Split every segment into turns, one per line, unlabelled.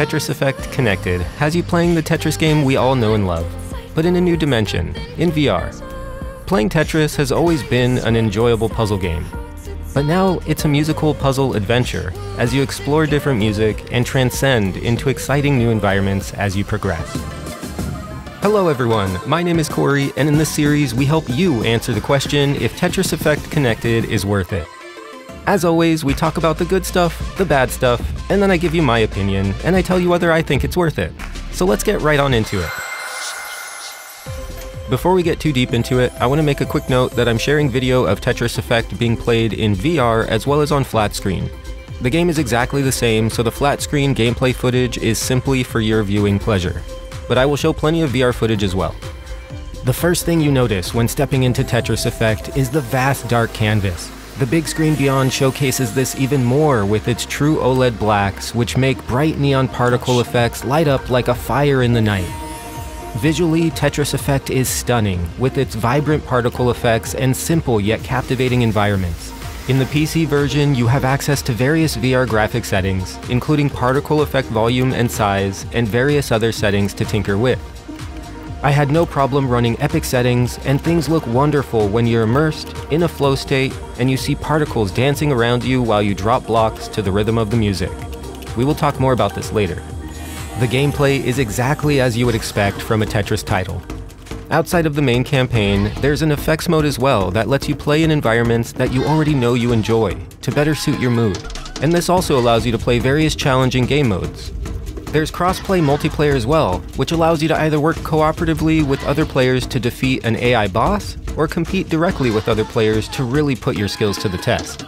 Tetris Effect Connected has you playing the Tetris game we all know and love, but in a new dimension, in VR. Playing Tetris has always been an enjoyable puzzle game, but now it's a musical puzzle adventure as you explore different music and transcend into exciting new environments as you progress. Hello everyone, my name is Kory, and in this series we help you answer the question if Tetris Effect Connected is worth it. As always, we talk about the good stuff, the bad stuff, and then I give you my opinion, and I tell you whether I think it's worth it. So let's get right on into it. Before we get too deep into it, I want to make a quick note that I'm sharing video of Tetris Effect being played in VR as well as on flat screen. The game is exactly the same, so the flat screen gameplay footage is simply for your viewing pleasure. But I will show plenty of VR footage as well. The first thing you notice when stepping into Tetris Effect is the vast dark canvas. The big screen beyond showcases this even more with its true OLED blacks, which make bright neon particle effects light up like a fire in the night. Visually, Tetris Effect is stunning, with its vibrant particle effects and simple yet captivating environments. In the PC version, you have access to various VR graphic settings, including particle effect volume and size, and various other settings to tinker with. I had no problem running epic settings, and things look wonderful when you're immersed in a flow state and you see particles dancing around you while you drop blocks to the rhythm of the music. We will talk more about this later. The gameplay is exactly as you would expect from a Tetris title. Outside of the main campaign, there's an effects mode as well that lets you play in environments that you already know you enjoy, to better suit your mood. And this also allows you to play various challenging game modes, there's cross-play multiplayer as well, which allows you to either work cooperatively with other players to defeat an AI boss, or compete directly with other players to really put your skills to the test.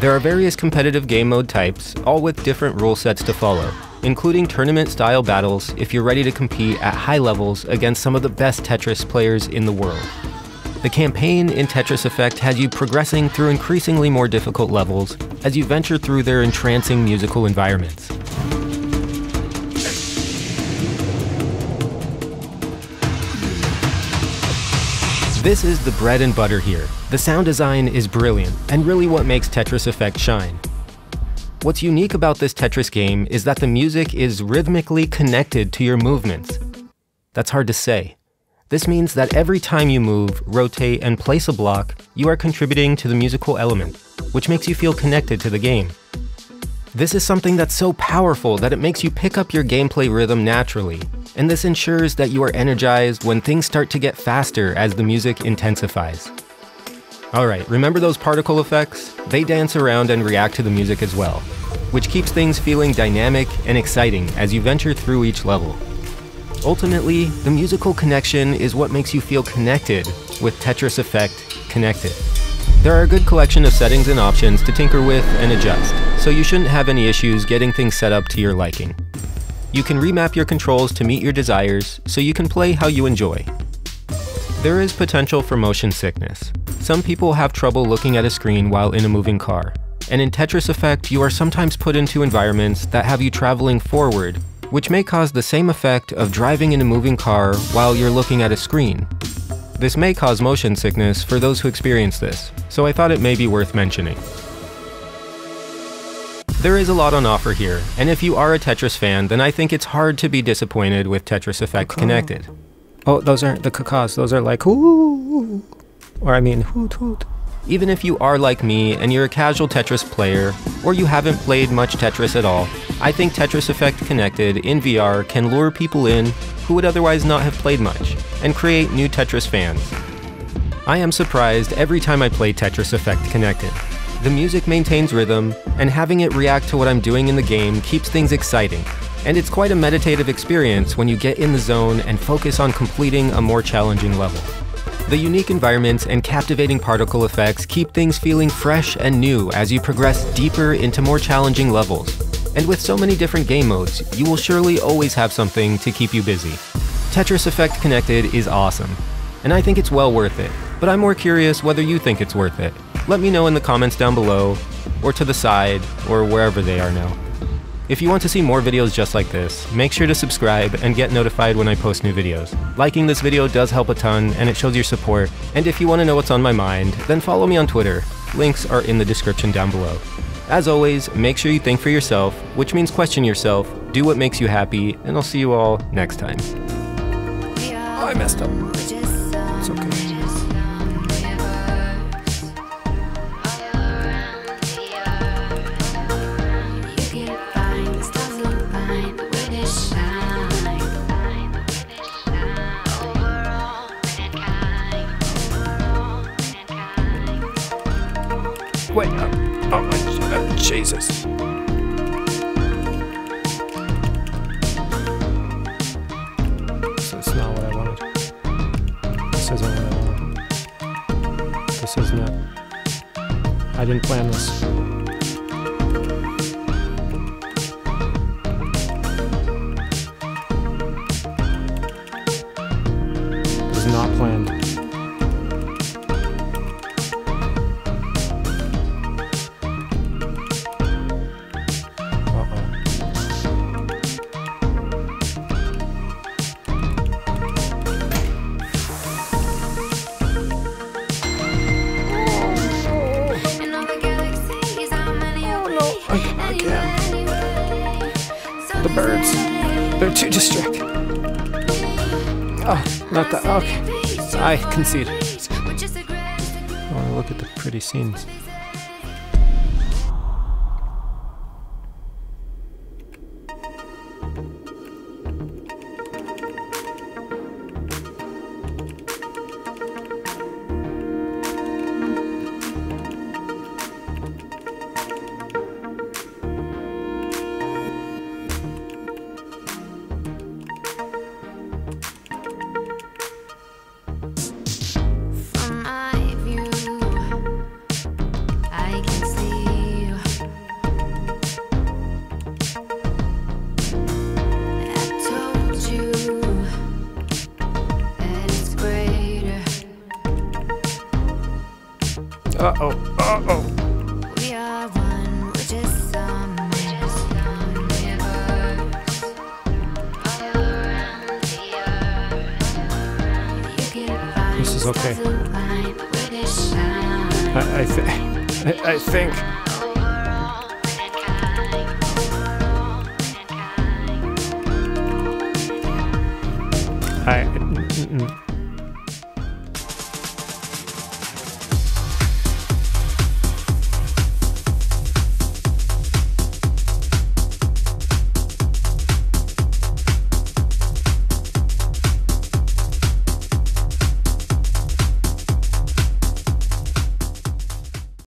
There are various competitive game mode types, all with different rule sets to follow, including tournament-style battles if you're ready to compete at high levels against some of the best Tetris players in the world. The campaign in Tetris Effect has you progressing through increasingly more difficult levels as you venture through their entrancing musical environments. This is the bread and butter here. The sound design is brilliant, and really what makes Tetris Effect shine. What's unique about this Tetris game is that the music is rhythmically connected to your movements. That's hard to say. This means that every time you move, rotate, and place a block, you are contributing to the musical element, which makes you feel connected to the game. This is something that's so powerful that it makes you pick up your gameplay rhythm naturally, and this ensures that you are energized when things start to get faster as the music intensifies. Alright, remember those particle effects? They dance around and react to the music as well, which keeps things feeling dynamic and exciting as you venture through each level. Ultimately, the musical connection is what makes you feel connected with Tetris Effect Connected. There are a good collection of settings and options to tinker with and adjust, so you shouldn't have any issues getting things set up to your liking. You can remap your controls to meet your desires, so you can play how you enjoy. There is potential for motion sickness. Some people have trouble looking at a screen while in a moving car, and in Tetris Effect you are sometimes put into environments that have you traveling forward, which may cause the same effect of driving in a moving car while you're looking at a screen. This may cause motion sickness for those who experience this, so I thought it may be worth mentioning. There is a lot on offer here, and if you are a Tetris fan, then I think it's hard to be disappointed with Tetris Effect Connected. Oh, those aren't the cacas, those are like whoo, or I mean hoot hoot. Even if you are like me and you're a casual Tetris player, or you haven't played much Tetris at all, I think Tetris Effect Connected in VR can lure people in who would otherwise not have played much, and create new Tetris fans. I am surprised every time I play Tetris Effect Connected. The music maintains rhythm, and having it react to what I'm doing in the game keeps things exciting. And it's quite a meditative experience when you get in the zone and focus on completing a more challenging level. The unique environments and captivating particle effects keep things feeling fresh and new as you progress deeper into more challenging levels. And with so many different game modes, you will surely always have something to keep you busy. Tetris Effect Connected is awesome, and I think it's well worth it, but I'm more curious whether you think it's worth it. Let me know in the comments down below, or to the side, or wherever they are now. If you want to see more videos just like this, make sure to subscribe and get notified when I post new videos. Liking this video does help a ton, and it shows your support, and if you want to know what's on my mind, then follow me on Twitter. Links are in the description down below. As always, make sure you think for yourself, which means question yourself, do what makes you happy, and I'll see you all next time.
Oh, I messed up. Wait, uh, oh, uh, Jesus. This is not what I wanted. This isn't what I wanted. This is not. it. I didn't plan this. Birds. They're too distracting. Oh, not that. Okay. I concede. I want to look at the pretty scenes. Oh. Uh oh.
We are one, we're just some universe. All around the earth. You can find
This is okay.
stars align with a shine.
I, I, th- I, I think.
Overall, mankind. Overall, mankind.
I. mm, mm,